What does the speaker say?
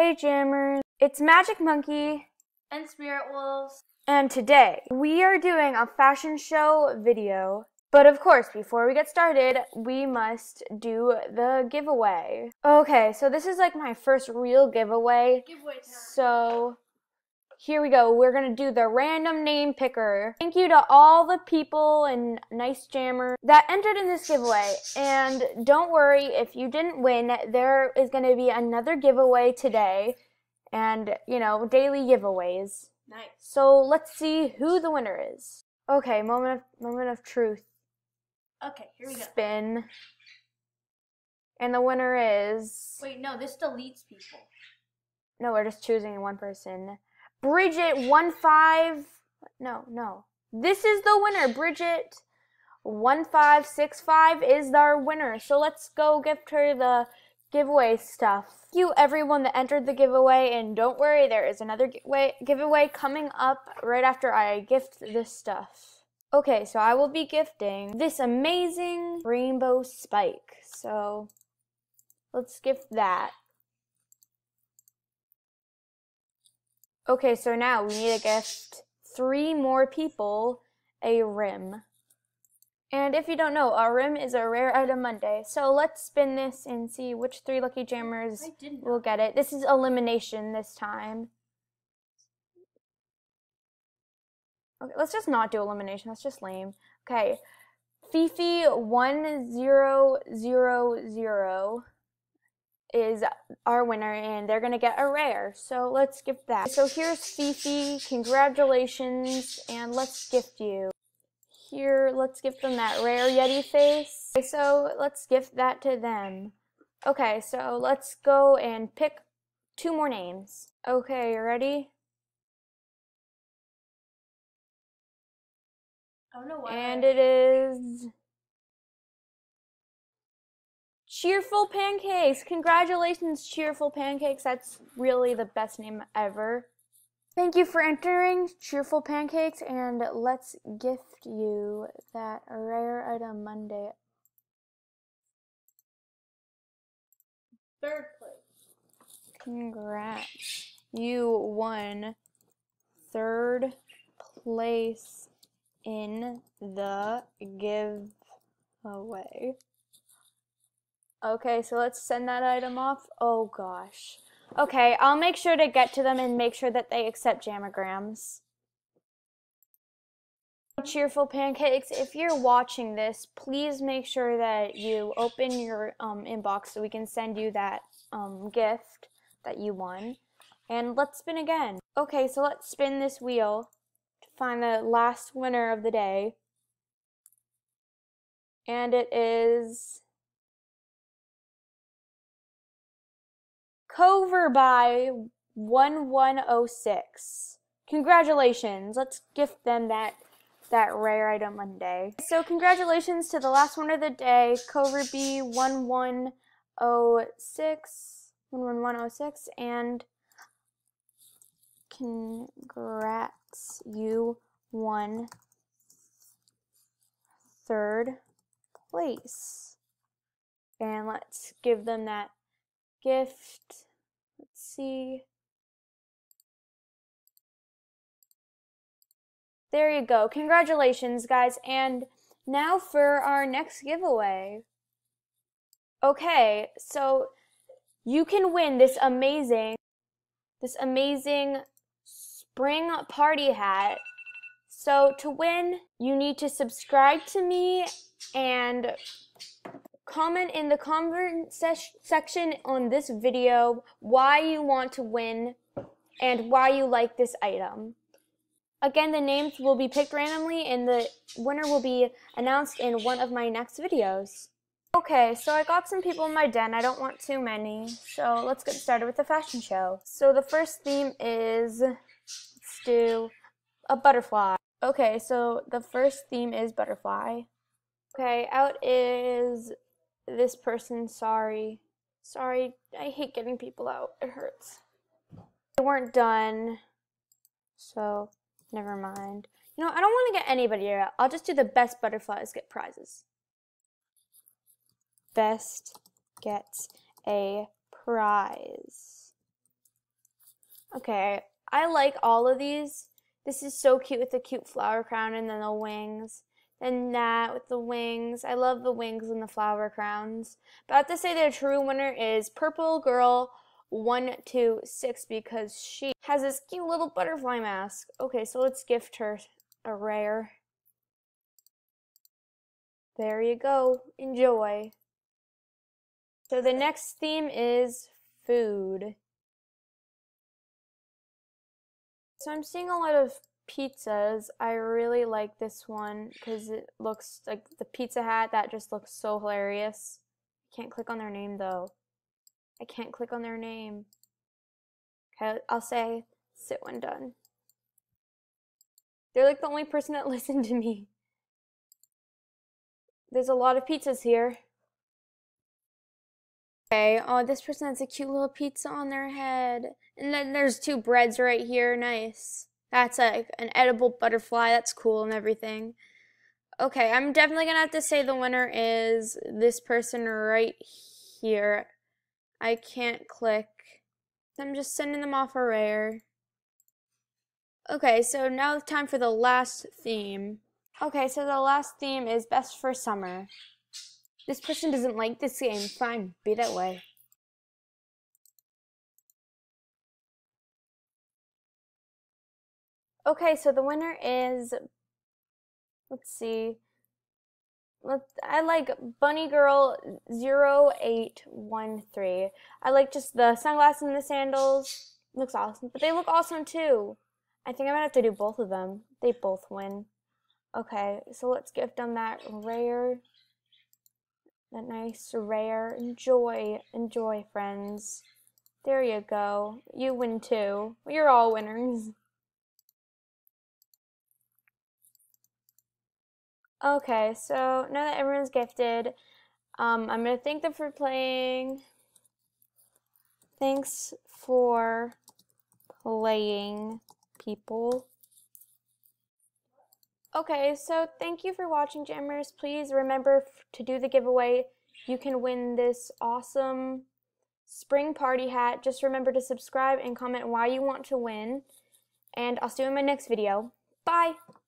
Hey Jammers, it's Magic Monkey, and Spirit Wolves. and today we are doing a fashion show video. But of course, before we get started, we must do the giveaway. Okay, so this is like my first real giveaway. Giveaway time. So here we go. We're gonna do the random name picker. Thank you to all the people and nice jammer that entered in this giveaway. And don't worry if you didn't win, there is gonna be another giveaway today. And you know, daily giveaways. Nice. So let's see who the winner is. Okay, moment of moment of truth. Okay, here we go. Spin. And the winner is Wait, no, this deletes people. No, we're just choosing one person. Bridget one five. No, no. This is the winner. Bridget one five six five is our winner. So let's go gift her the giveaway stuff. Thank you everyone that entered the giveaway, and don't worry, there is another giveaway giveaway coming up right after I gift this stuff. Okay, so I will be gifting this amazing rainbow spike. So let's gift that. Okay, so now we need to gift three more people a rim. And if you don't know, a rim is a rare item Monday. So let's spin this and see which three lucky jammers will get it. This is elimination this time. Okay, let's just not do elimination. That's just lame. Okay. Fifi1000 is our winner and they're gonna get a rare. So let's gift that. So here's Fifi. Congratulations and let's gift you. Here, let's gift them that rare Yeti face. Okay, so let's gift that to them. Okay, so let's go and pick two more names. Okay, you ready? I don't know why. And it is Cheerful Pancakes. Congratulations, Cheerful Pancakes. That's really the best name ever. Thank you for entering Cheerful Pancakes, and let's gift you that rare item Monday. third place. Congrats. You won third place in the giveaway. Okay, so let's send that item off. Oh gosh. Okay, I'll make sure to get to them and make sure that they accept Jam-a-Grams. Cheerful Pancakes, if you're watching this, please make sure that you open your um, inbox so we can send you that um, gift that you won. And let's spin again. Okay, so let's spin this wheel to find the last winner of the day. And it is Cover by 1106. Congratulations. Let's gift them that that rare item Monday. So congratulations to the last winner of the day, Cover B 1106 11106 and congrats you won third place. And let's give them that gift. See. There you go. Congratulations, guys. And now for our next giveaway. Okay, so you can win this amazing, this amazing spring party hat. So to win, you need to subscribe to me and comment in the comment section on this video why you want to win and why you like this item. Again, the names will be picked randomly and the winner will be announced in one of my next videos. Okay, so I got some people in my den. I don't want too many. So let's get started with the fashion show. So the first theme is, let's do a butterfly. Okay, so the first theme is butterfly. Okay, out is this person. Sorry. Sorry, I hate getting people out. It hurts. They weren't done. So, never mind. You know, I don't want to get anybody out. I'll just do the best butterflies get prizes. Best gets a prize. Okay, I like all of these. This is so cute with the cute flower crown and then the wings. Then that with the wings. I love the wings and the flower crowns. But I have to say the true winner is Purple Girl 126 because she has this cute little butterfly mask. Okay, so let's gift her a rare. There you go. Enjoy. So the next theme is food. So I'm seeing a lot of pizzas. I really like this one because it looks like the Pizza Hat. That just looks so hilarious. Can't click on their name though. I can't click on their name. Okay, I'll say sit when done. They're like the only person that listened to me. There's a lot of pizzas here. Okay, oh, this person has a cute little pizza on their head. And then there's two breads right here. Nice. That's like an edible butterfly. That's cool and everything. Okay, I'm definitely gonna have to say the winner is this person right here. I can't click. I'm just sending them off a rare. Okay, so now it's time for the last theme. Okay, so the last theme is best for summer. This person doesn't like this game. Fine, be that way. Okay, so the winner is, let's see, let I like Bunny Girl 0813. I like just the sunglasses and the sandals. Looks awesome, but they look awesome too. I think I'm gonna have to do both of them. They both win. Okay, so let's gift them that rare, that nice rare. Enjoy, enjoy, friends. There you go. You win too. You're all winners. Okay, so now that everyone's gifted, um, I'm going to thank them for playing. Thanks for playing, people. Okay, so thank you for watching, Jammers. Please remember to do the giveaway. You can win this awesome spring party hat. Just remember to subscribe and comment why you want to win. And I'll see you in my next video. Bye!